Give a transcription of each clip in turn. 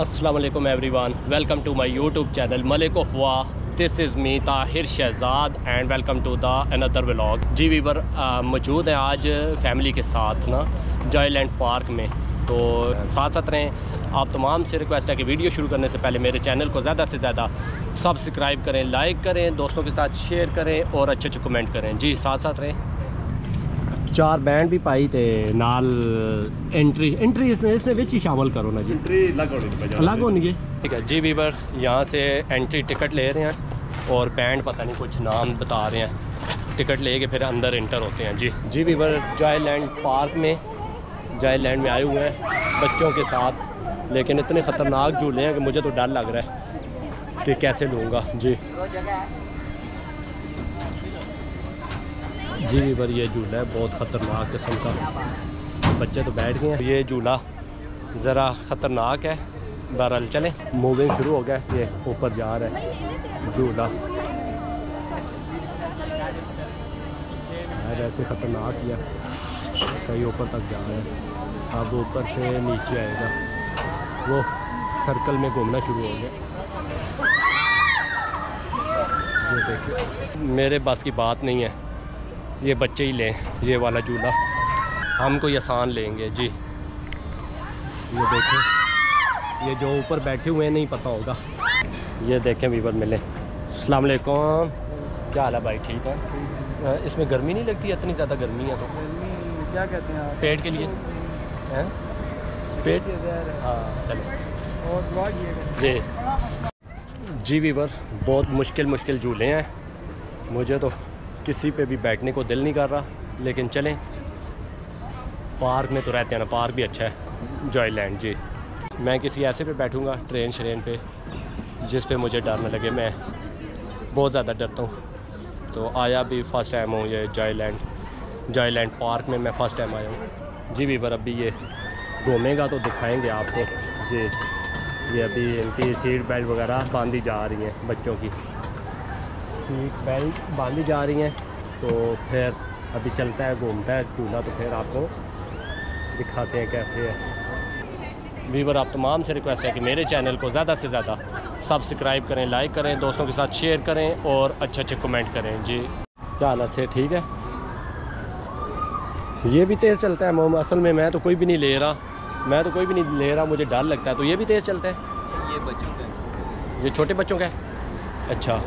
अस्सलाम वालेकुम everyone welcome to my YouTube channel Malik Afwa this is me Tahir Shahzad and welcome to the another vlog ji viewer मौजूद हैं आज family के साथ, ना जॉयलैंड पार्क में। तो साथ साथ रहें। आप तमाम से रिक्वेस्ट है कि वीडियो शुरू करने से पहले मेरे चैनल को ज़्यादा से ज़्यादा सब्सक्राइब करें लाइक करें, दोस्तों के साथ शेयर करें और अच्छे अच्छे कमेंट करें। जी साथ साथ रहें। ਚਾਰ ਬੈਂਡ ਵੀ ਪਾਈ ਤੇ ਨਾਲ एंट्री एंट्री इसने इसने ਵਿੱਚ ਹੀ शामिल करो ना जी एंट्री अलग होनी चाहिए अलग होंगे ठीक है जी वीवर यहाँ से एंट्री टिकट ले रहे हैं और बैंड पता नहीं कुछ नाम बता रहे हैं टिकट लेके फिर अंदर इंटर होते हैं जी जी वीवर जॉयलैंड पार्क में जॉयलैंड में आए हुए हैं बच्चों के साथ लेकिन इतने ख़तरनाक झूले हैं कि मुझे तो डर लग रहा है कि कैसे लूँगा जी जी वीवर ये झूला है, बहुत ख़तरनाक किस्म का। बच्चे तो बैठ गए हैं। ये झूला ज़रा ख़तरनाक है, बहरहाल चलें। मूविंग शुरू हो गया ये ऊपर जा रहा है झूला। ऐसे ख़तरनाक है सही ऊपर तक जा रहा है। अब ऊपर से नीचे आएगा। वो सर्कल में घूमना शुरू हो गया। ये देखिए। मेरे बस की बात नहीं है। ये बच्चे ही लें ये वाला झूला हम कोई आसान लेंगे जी। ये देखें ये जो ऊपर बैठे हुए हैं नहीं पता होगा। ये देखें वीवर मिले। अस्सलाम वालेकुम। क्या हाल है भाई ठीक है? इसमें गर्मी नहीं लगती इतनी ज़्यादा गर्मी है तो? गर्मी क्या कहते हैं आप? पेट के लिए। हैं? पेट? हाँ चलो। और जी। जी वीवर बहुत मुश्किल मुश्किल झूले हैं। मुझे तो किसी पे भी बैठने को दिल नहीं कर रहा, लेकिन चलें। पार्क में तो रहते हैं ना, पार्क भी अच्छा है जॉयलैंड जी। मैं किसी ऐसे पे बैठूँगा, ट्रेन श्रेन पे, जिस पे मुझे डर न लगे। मैं बहुत ज़्यादा डरता हूँ। तो आया भी फ़र्स्ट टाइम हूँ ये जॉयलैंड जॉयलैंड पार्क में मैं फ़र्स्ट टाइम आया हूँ। जी भी पर अभी ये घूमेगा तो दिखाएँगे आपको। जी, ये अभी इनकी सीट बेल्ट वगैरह बांधी जा रही हैं बच्चों की। सीट बेल्ट बांधी जा रही हैं। तो फिर अभी चलता है घूमता है चूल्हा तो फिर आपको दिखाते हैं कैसे है। वीवर आप तमाम से रिक्वेस्ट है कि मेरे चैनल को ज़्यादा से ज़्यादा सब्सक्राइब करें लाइक करें दोस्तों के साथ शेयर करें और अच्छे अच्छे कमेंट करें। जी। क्या हाल है? से ठीक है? ये भी तेज़ चलता है मोम असल में मैं तो कोई भी नहीं ले रहा। मैं तो कोई भी नहीं ले रहा मुझे डर लगता है। तो ये भी तेज़ चलता है? ये बच्चों का ये छोटे बच्चों का है? अच्छा।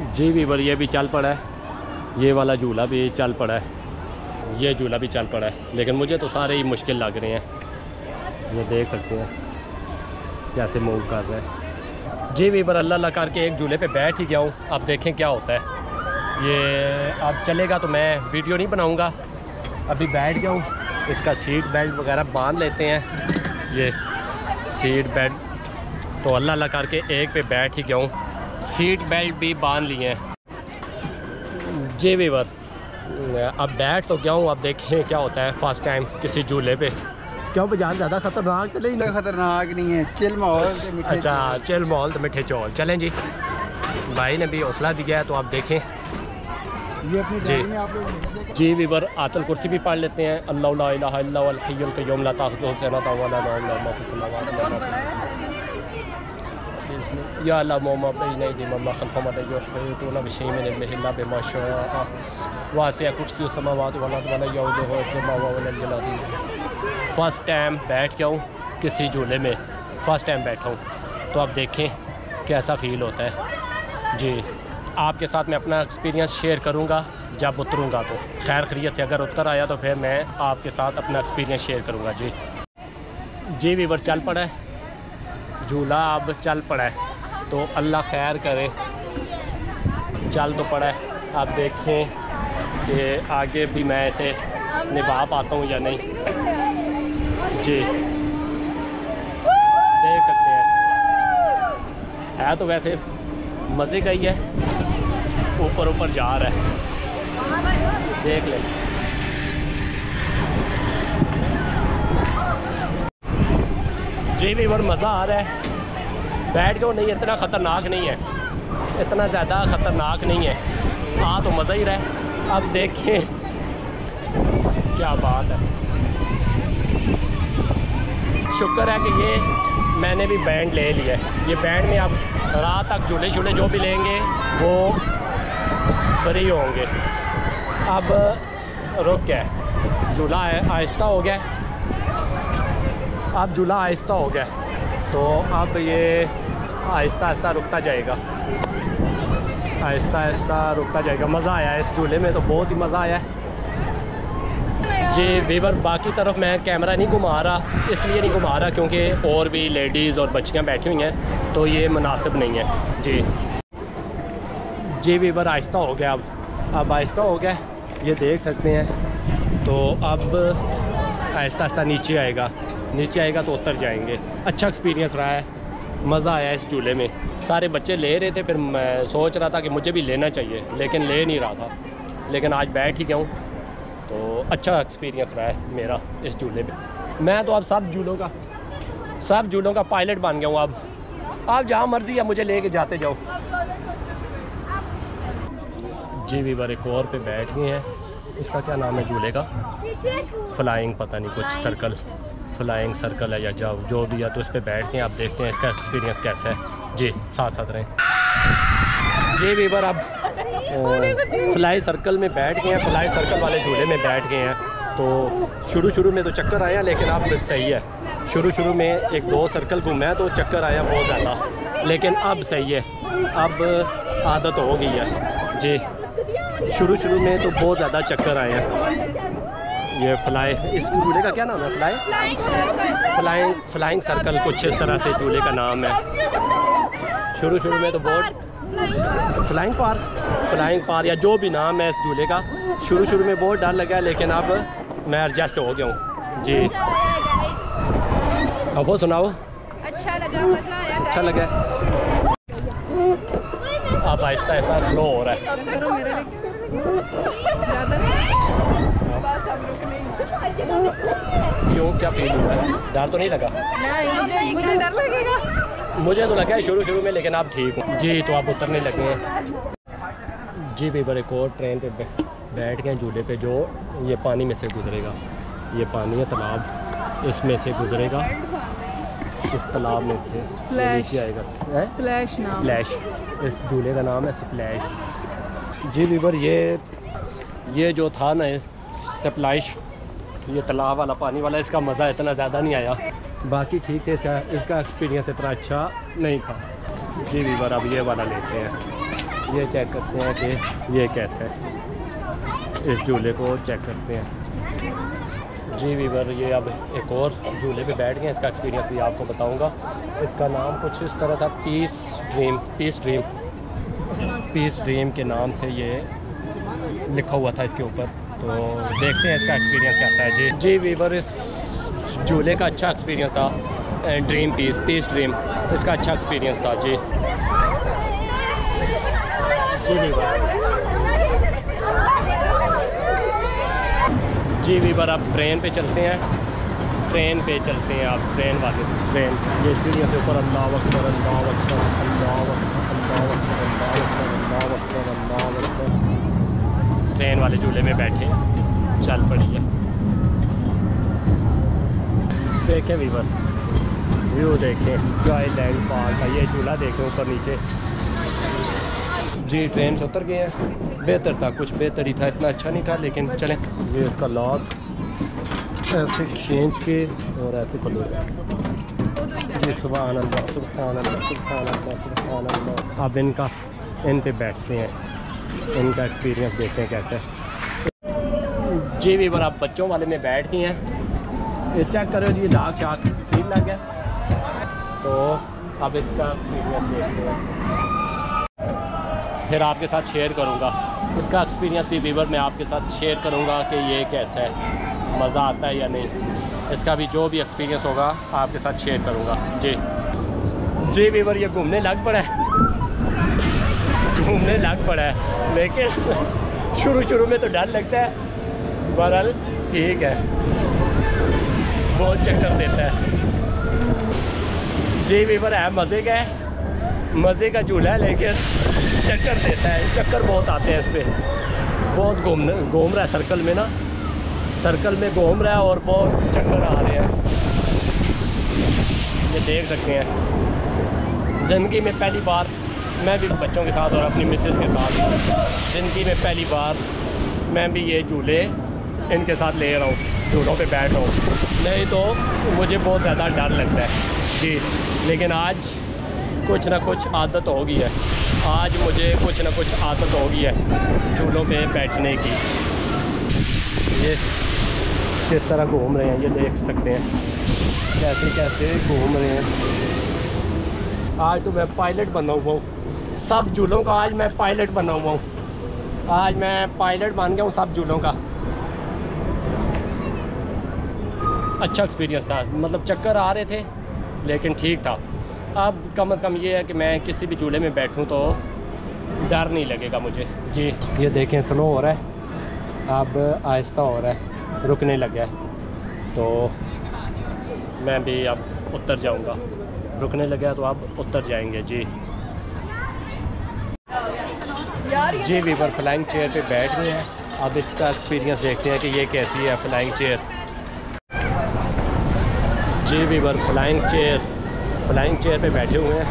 जी वीवर ये भी चल पड़ा है। ये वाला झूला भी चल पड़ा है। ये झूला भी चल पड़ा है। लेकिन मुझे तो सारे ही मुश्किल लग रहे हैं। ये देख सकते हैं कैसे मूव कर रहे हैं। जी वीवर अल्लाह अल्लाह करके एक झूले पे बैठ ही गया हूँ। अब देखें क्या होता है। ये अब चलेगा तो मैं वीडियो नहीं बनाऊँगा। अभी बैठ गया हूँ। इसका सीट बेल्ट वगैरह बाँध लेते हैं। ये सीट बेल्ट तो अल्लाह अल्लाह करके एक पे बैठ ही गया हूँ। सीट बेल्ट भी बाँध लिए हैं। जी वीवर अब बैठ तो गया हूँ अब देखें क्या होता है फ़र्स्ट टाइम किसी झूले पे। क्यों बाज़ार ज़्यादा ख़तरनाक तो नहीं कोई खतरनाक नहीं है चिल माहौल अच्छा चल। मॉल तो मिठे चौल। चलें जी। भाई ने भी हौसला दिया है तो आप देखें। ये अपनी जी। आप जी वीवर आतल कुर्सी भी पढ़ लेते हैं। अल्लाह अयदीहिम व मा खल्फहुम व ला युहीतूना बिशैइन मिन इल्मिहि इल्ला बिमा शाअ वासिअ कुर्सियुहु समावाति वल अर्ज़ व ला यऊदुहु हिफ्ज़ुहुमा व हुवल अलिय्युल अज़ीम फ़र्स्ट टाइम बैठ गया हूँ किसी झूले में फ़र्स्ट टाइम बैठा हूँ तो आप देखें कैसा फ़ील होता है जी आपके साथ मैं अपना एक्सपीरियंस शेयर करूँगा जब उतरूँगा तो खैर खरीत से अगर उतर आया तो फिर मैं आपके साथ अपना एक्सपीरियंस शेयर करूँगा जी जी वीवर चल पड़ा है झूला अब चल पड़ा। है तो अल्लाह खैर करे। चल तो पड़ा। है आप देखें कि आगे भी मैं इसे निभा पाता हूँ या नहीं। जी। देख सकते हैं। है तो वैसे मज़े का ही है। ऊपर ऊपर जा रहा है। देख ले। जी वीवर मज़ा आ रहा है। बैठ गया नहीं, इतना ख़तरनाक नहीं है। इतना ज़्यादा ख़तरनाक नहीं है। हाँ तो मज़ा ही रहा अब देखें क्या बात है। शुक्र है कि ये मैंने भी बैंड ले लिया है। ये बैंड में आप रात तक झूले झूले जो भी लेंगे, वो फ्री होंगे। अब रुक गया। झूला आहिस्ता हो गया। अब झूला आहिस्ता हो गया तो अब ये आहिस्ता आहिस्ता रुकता जाएगा। आहिस्ता आहिस्ता रुकता जाएगा। मज़ा आया इस झूले में तो बहुत ही मज़ा आया है। जी वीवर, बाकी तरफ़ मैं कैमरा नहीं घुमा रहा, इसलिए नहीं घुमा रहा, क्योंकि और भी लेडीज़ और बच्चियाँ बैठी हुई हैं तो ये मुनासिब नहीं है। जी। जी वीवर, आहिस्ता हो गया अब। अब आहिस्ता हो गया, ये देख सकते हैं। तो अब आहिस्ता आहिस्ता नीचे आएगा। नीचे आएगा तो उतर जाएँगे। अच्छा एक्सपीरियंस रहा है। मज़ा आया इस झूले में। सारे बच्चे ले रहे थे फिर मैं सोच रहा था कि मुझे भी लेना चाहिए लेकिन ले नहीं रहा था। लेकिन आज बैठ ही गया हूँ। तो अच्छा एक्सपीरियंस रहा है मेरा इस झूले में मैं तो अब सब झूलों का सब झूलों का पायलट बन गया हूँ अब। आप जहाँ मर्ज़ी है मुझे लेके जाते जाओ। जी वीवर एक और पे बैठ गए हैं। इसका क्या नाम है झूले का? फ्लाइंग पता नहीं कुछ सर्कल फ्लाइंग सर्कल है या जो जो भी है तो इस पर बैठ के आप देखते हैं इसका एक्सपीरियंस कैसा है। जी साथ साथ रहें। जी वीवर अब फ्लाई सर्कल में बैठ गए हैं फ्लाई सर्कल वाले झूले में बैठ गए हैं। तो शुरू शुरू में तो चक्कर आया, लेकिन अब सही है। शुरू शुरू में एक दो सर्कल घूमे हैं तो चक्कर आया बहुत ज़्यादा। लेकिन अब सही है। अब आदत हो गई है। जी शुरू शुरू में तो बहुत ज़्यादा चक्कर आए हैं। ये फ्लाई इस झूले का क्या नाम है? फ्लाई फ्लाइंग फ्लाइंग सर्कल कुछ इस तरह से झूले का नाम है। शुरू शुरू में तो बहुत फ्लाइंग पार्क फ्लाइंग पार्क या जो भी नाम है इस झूले का। शुरू शुरू में बहुत डर लगा लेकिन अब मैं एडजस्ट हो गया हूँ। जी। अब वो सुनाओ। अच्छा लगा मज़ा अच्छा लगा। अब आहिस्ता आहिस्ता स्लो हो रहा है। क्यों क्या फील हुआ? है डर तो नहीं लगा? नहीं मुझे डर लगेगा। मुझे तो लगा है शुरू शुरू में लेकिन आप ठीक हो। जी तो आप उतरने लगे हैं। जी बीबर एक और ट्रेन पे बैठ गए झूले पे जो ये पानी में से गुजरेगा। ये पानी है तालाब। इसमें से गुजरेगा। इस तालाब में से. नीचे आएगा। नाम। स्प्लैश इस झूले का नाम है स्प्लैश जी बीबर ये ये जो था ना स्प्लैश ये तालाब वाला पानी वाला, इसका मज़ा इतना ज़्यादा नहीं आया। बाकी ठीक है, इसका इसका एक्सपीरियंस इतना अच्छा नहीं था। जी बीबर अब ये वाला लेते हैं। ये चेक करते हैं कि ये कैसा है। इस झूले को चेक करते हैं। जी वीवर ये अब एक और झूले पे बैठ गए इसका एक्सपीरियंस भी आपको बताऊँगा। इसका नाम कुछ इस तरह था peace dream peace dream peace dream के नाम से ये लिखा हुआ था इसके ऊपर। तो देखते हैं इसका एक्सपीरियंस कैसा है। जी जी वीवर इस झूले का अच्छा एक्सपीरियंस था। And dream peace peace dream इसका अच्छा एक्सपीरियंस था। जी। जी वीवर जी वीवर आप ट्रेन पे चलते हैं। ट्रेन पे चलते हैं आप ट्रेन वाले। ट्रेन ये सीढ़ियों से ऊपर अल्लाह अकबर अल्लाह अकबर अल्लाह अकबर अल्लाह अकबर अल्लाह अकबर अल्लाह अकबर अल्लाह अकबर ट्रेन वाले झूले में बैठे। हैं चल पड़ी है देखें वीवर व्यू देखें। जॉय लैंड पार्क का? ये झूला देखें ऊपर नीचे। जी ट्रेन से उतर गए हैं। बेहतर था, कुछ बेहतर ही था। इतना अच्छा नहीं था, लेकिन चलें। ये इसका लॉक ऐसे चेंज के और ऐसे खोलो। जी सुबह आनंद सुबह आनंद सुबह आनंद सुबह अल्लाह। अब इनका, इन पे बैठते हैं। इनका एक्सपीरियंस देखते हैं कैसे। जी वीवर आप बच्चों वाले में बैठ गए हैं। ये चेक करो जी, दाग शाग ठीक लग गया। तो अब इसका एक्सपीरियंस देखते हैं। फिर आपके साथ शेयर करूँगा। इसका एक्सपीरियंस भी वीवर मैं आपके साथ शेयर करूँगा कि ये कैसा है। मज़ा आता है या नहीं? इसका भी जो भी एक्सपीरियंस होगा, आपके साथ शेयर करूँगा। जी। जी वीवर ये घूमने लग पड़ा है। घूमने लग पड़ा है। लेकिन शुरू शुरू में तो डर लगता है, बहरहाल ठीक है। बहुत चक्कर देता है। जी, वीवर है, मज़े का है। मज़े का झूला है, लेकिन चक्कर देता है। चक्कर बहुत आते हैं इस पर बहुत घूम घूम रहा है सर्कल में ना। सर्कल में घूम रहा है और बहुत चक्कर आ रहे हैं। ये देख सकते हैं। ज़िंदगी में पहली बार मैं भी बच्चों के साथ और अपनी मिसेस के साथ। ज़िंदगी में पहली बार मैं भी ये झूले इनके साथ ले रहा हूँ, झूलों पे बैठ रहा हूँ। नहीं तो मुझे बहुत ज़्यादा डर लगता है। जी, लेकिन आज कुछ ना कुछ आदत हो गई है। आज मुझे कुछ ना कुछ आदत हो गई है झूलों पे बैठने की। ये किस तरह घूम रहे हैं, ये देख सकते हैं। कैसे कैसे घूम रहे हैं। आज तो मैं पायलट बना हुआ हूँ सब झूलों का। आज मैं पायलट बना हुआ हूँ। आज मैं पायलट बन गया हूँ सब झूलों का। अच्छा एक्सपीरियंस था। मतलब चक्कर आ रहे थे, लेकिन ठीक था। अब कम अज़ कम ये है कि मैं किसी भी झूले में बैठूं तो डर नहीं लगेगा मुझे। जी, ये देखें स्लो हो रहा है। अब आहिस्ता हो रहा है। रुकने लग गया है। तो मैं भी अब उतर जाऊँगा। रुकने लगा तो अब उतर जाएँगे। जी। जी वीवर फ्लाइंग चेयर पे बैठ गए हैं। अब इसका एक्सपीरियंस देखते हैं कि ये कैसी है फ्लाइंग चेयर जी viewer flying chair flying chair पे बैठे हुए हैं।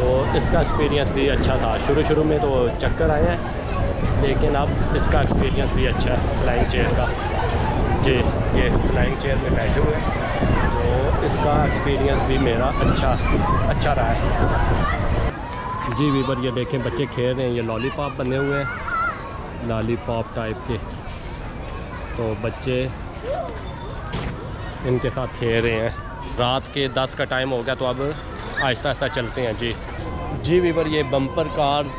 तो इसका एक्सपीरियंस भी अच्छा था। शुरू शुरू में तो चक्कर आए हैं लेकिन अब इसका एक्सपीरियंस भी अच्छा है फ्लाइंग चेयर का। जी ये फ्लाइंग चेयर में बैठे हुए हैं। तो इसका एक्सपीरियंस भी मेरा अच्छा अच्छा रहा है। जी वीवर ये देखें, बच्चे खेल रहे हैं, ये लॉलीपॉप बने हुए हैं। लॉलीपॉप टाइप के। तो बच्चे इनके साथ खेल रहे हैं। रात के दस का टाइम हो गया तो अब आहिस्ता आहिस्ता चलते हैं, जी। जी वीवर ये बम्पर कार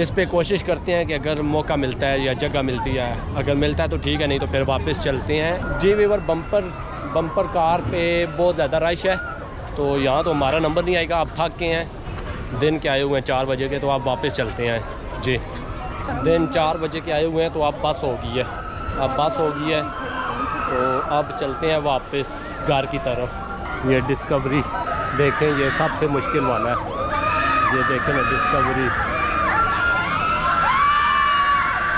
इस पे कोशिश करते हैं कि अगर मौका मिलता है या जगह मिलती है, अगर मिलता है तो ठीक है, नहीं तो फिर वापस चलते हैं। जी वीवर बम्पर बम्पर कार पे बहुत ज़्यादा रश है तो यहाँ तो हमारा नंबर नहीं आएगा, आप थक के हैं। दिन के आए हुए हैं, चार बजे के तो आप वापस चलते हैं। जी। दिन चार बजे के आए हुए हैं तो आप बस हो गई है। अब बस हो गई है तो अब चलते हैं वापस घर की तरफ़। ये डिस्कवरी देखें, ये सबसे मुश्किल वाला है। ये देखें ना डिस्कवरी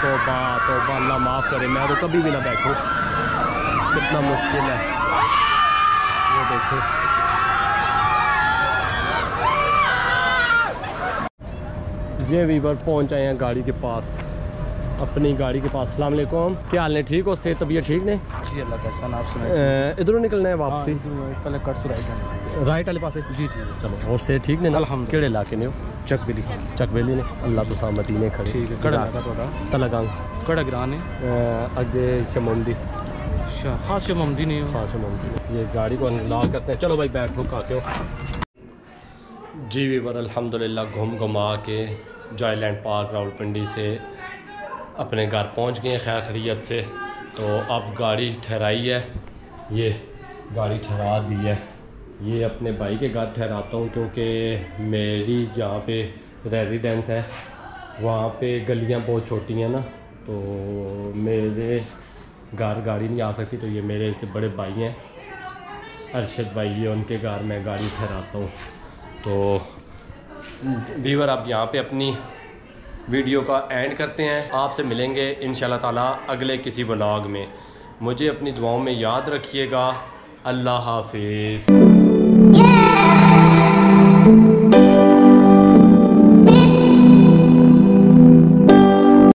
तोबा तोबा, अल्लाह माफ़ करे, मैं तो कभी भी ना बैठूँ। कितना मुश्किल है। ये देखो। ये वीवर पहुँच आए हैं गाड़ी के पास। अपनी गाड़ी के पास। सलाम अलैकुम। क्या हाल है? ठीक हो? सेहत तबीयत ठीक ने? जी अल्लाह का एहसान आप सुनाए इधरों निकलना है वापसी? हाँ, पहले कट से राइट राइट वाले पास? है जी जी। चलो और सेहत ठीक ने अलहमद केड़े इलाके ने चकबेली चकबेली ने? अल्लाह तो तुसा मदीने खड़े। ठीक है कड़ा इलाका थोड़ा। तलागंग। कड़ा ग्रां ने अगे शमोंदी अच्छा, खास शमोंदी ने खास शमोंदी ये गाड़ी को अनलॉक करते हैं। चलो भाई बैठो काके जी वीवर अलहमदिल्ला घूम घुमा के जॉयलैंड पार्क रावलपिंडी से अपने घर पहुँच गए हैं खैर खरीत से। तो अब गाड़ी ठहराई है। ये गाड़ी ठहरा दी है। ये अपने भाई के घर ठहराता हूँ क्योंकि मेरी जहाँ पे रेजिडेंस है। वहाँ पे गलियाँ बहुत छोटी हैं ना तो मेरे घर गाड़ी नहीं आ सकती तो ये मेरे से बड़े भाई हैं। अरशद भाई, ये उनके घर में गाड़ी ठहराता हूँ। तो वीवर आप यहाँ पे अपनी वीडियो का एंड करते हैं। आपसे मिलेंगे इन ताला, अगले किसी ब्लॉग में। मुझे अपनी दुआओं में याद रखिएगा। अल्लाह हाफिज़। Yeah!